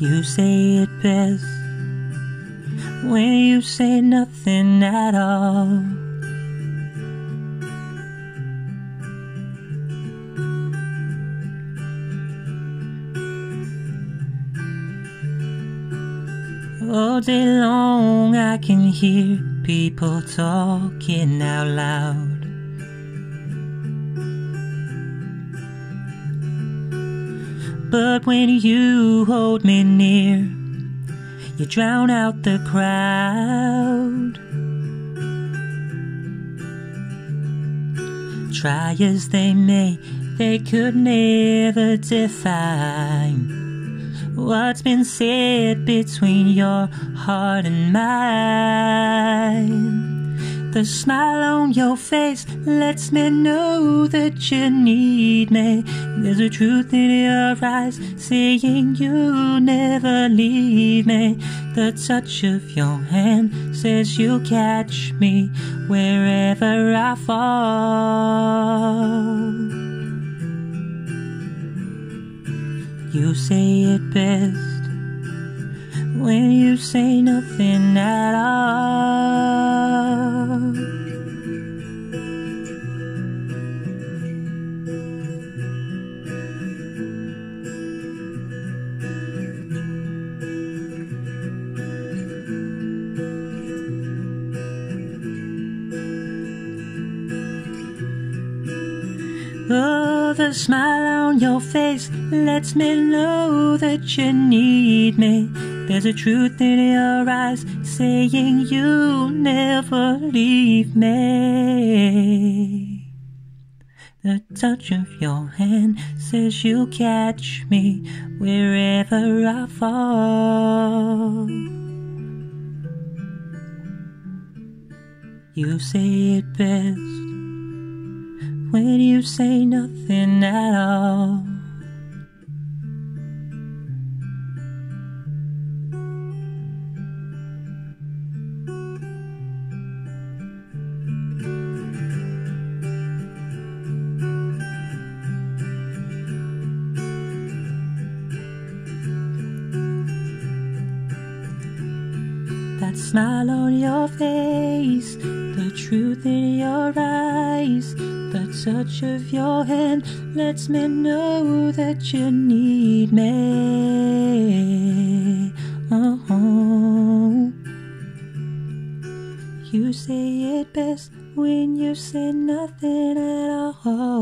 You say it best when you say nothing at all. All day long I can hear people talking out loud. But when you hold me near, you drown out the crowd. Try as they may, they could never define what's been said between your heart and mine. The smile on your face lets me know that you need me. There's a truth in your eyes saying you'll never leave me. The touch of your hand says you'll catch me wherever I fall. You say it best when you say nothing at all. Oh, the smile on your face lets me know that you need me. There's a truth in your eyes saying you'll never leave me. The touch of your hand says you'll catch me wherever I fall. You say it best when you say nothing at all. That smile on your face, the truth in your eyes, the touch of your hand lets me know that you need me. Oh, you say it best when you say nothing at all.